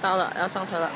到了要上车了。